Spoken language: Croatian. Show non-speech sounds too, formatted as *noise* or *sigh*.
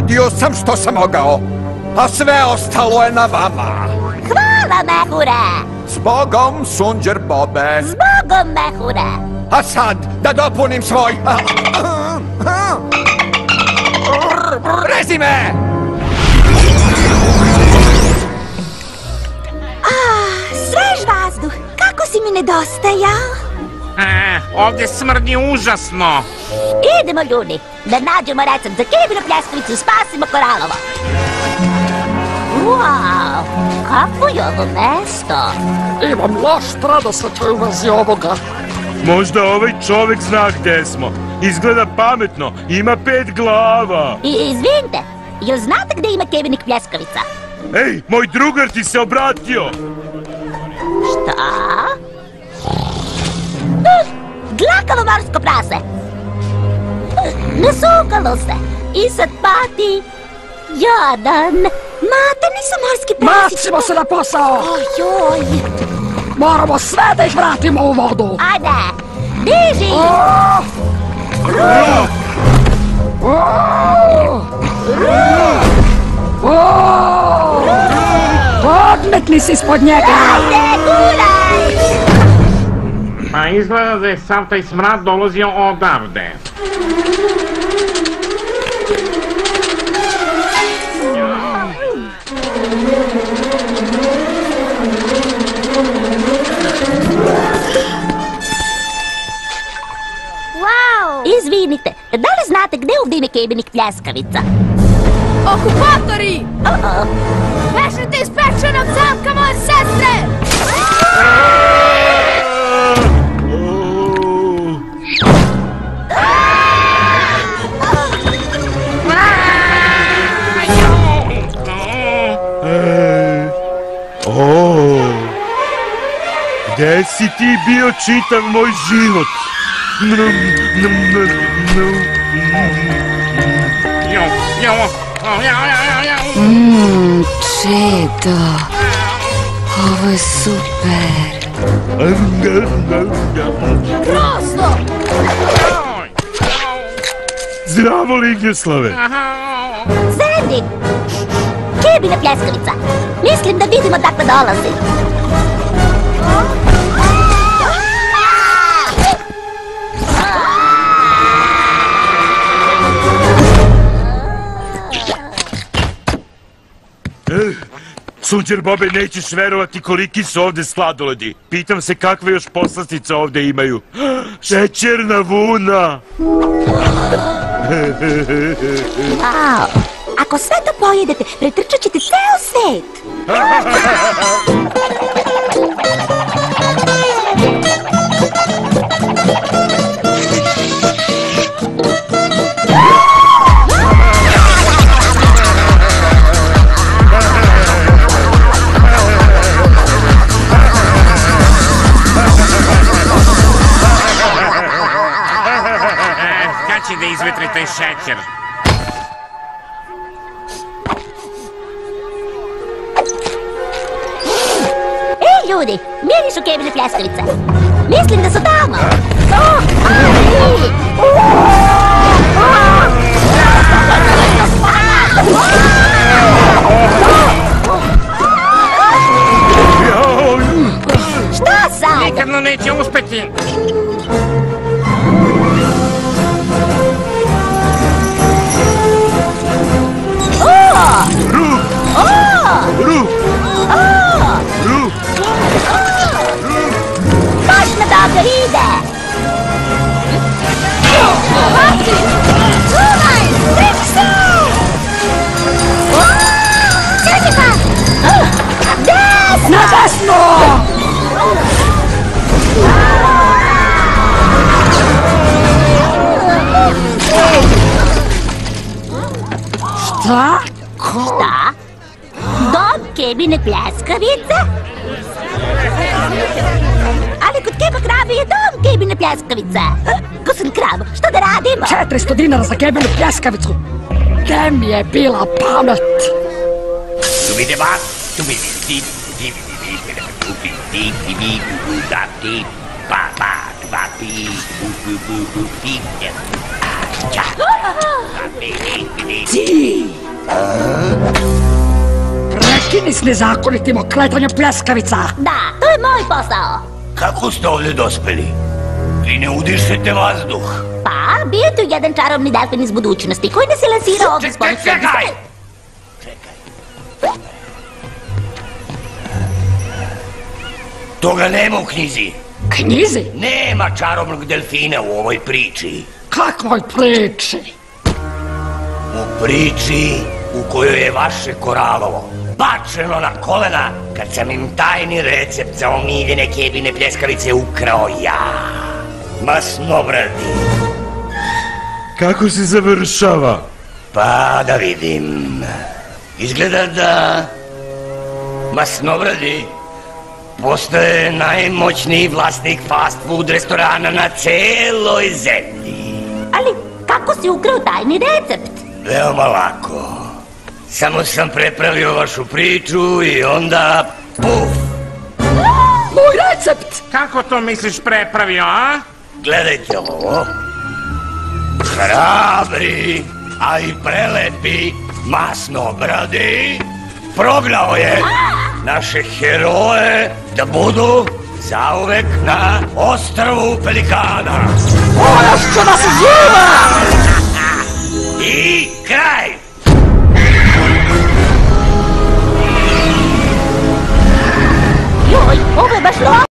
Radio sam što sam mogao, a sve ostalo je na vama. Hvala, Mehure! Zbogom, Sunđer Bobe. Zbogom, Mehure! A sad, da dopunim svoj... Rezime! Svež vazduh, kako si mi nedostajao? E, ovdje smrdi užasno. Idemo, ljudi, da nađemo recept za kebinu pljeskavicu i spasimo Koralovo. Wow, kako je ovo mesto? Imam loš predosjećaj u vezi ovoga. Možda ovaj čovjek zna gdje smo. Izgleda pametno, ima pet glava. I, izvinite, jel znate gdje ima kebinik pljeskavica? Ej, moj drugar ti se obratio. Šta? Uh, Dlakavo morsko prase! nasoukalo se. I se pátý, jadan. Máte mi nisomarský prásíčko? Má třeba se neposal. Ojoj. Moramo, svedeš vrátí mou vodu. A ne, běží. Oh. Oh. Oh. Odmetli si spod spodněk! A izgleda da je sam taj smrad dolazio odavde. Izvinite, da li znate gdje ovdje ima kebinik pljeskavica? Okupatori! Uh-oh. Bežite iz pečenog zamka moje sestre! O, gdje si ti bio čitav moj život? Mmm, čedo. Ovo je super. Oj, Zdravo, Lignjeslave. aha. Kebina pljeskavica! Mislim da vidimo dakle dolazi. Sunđer Bobe, nećeš verovati koliki su ovdje sladoledi. Pitam se kakve još poslastice ovdje imaju. *gasps* Šećerna vuna. Wow! Ако света поедете, претрчачите цял свет. Как да изветрите шачер? Ljudi! Mjeri su kebine pljeskavice! Mislim da su tamo! вида! Сувай! Рексу! Тетика! Газ! На! Что? Что? Дом Кевина Плясковица? Ali kod keba krabe je dom kebine pljeskavice. Gospodin krab, što da radimo? 400 dinara za kebinu pljeskavicu. Gde mi je bila pamet? Ti! Prekini s nezakonitim okletanjem pljeskavica. Da, to je moj posao. Kako ste ovdje dospeli? Vi ne udišete vazduh. Pa, bio je tu jedan čarobni delfin iz budućnosti koji nas je lansirao ovdje s Čekaj, pomoću... čekaj! Toga nema u knjizi. Knjizi? Nema čarobnog delfina u ovoj priči. Kakvoj priči? U priči u kojoj je vaše koralovo bačeno na kolena kad sam im tajni recept za omiljene kebine pljeskavice ukrao ja. Masnobradi. Kako se završava? Pa da vidim. Izgleda da Masnobradi postaje najmoćniji vlasnik fast food restorana na celoj zemlji. Ali, kako si ukrao tajni recept? Veoma lako. Samo sam prepravio vašu priču i onda puf! Moj recept! Kako to misliš prepravio, a? Gledajte ovo. Hrabri, a i prelepi masnobradi prognao je naše heroje da budu zauvek na ostrvu Pelikana. Poješće nas živa! 我尾巴是吗？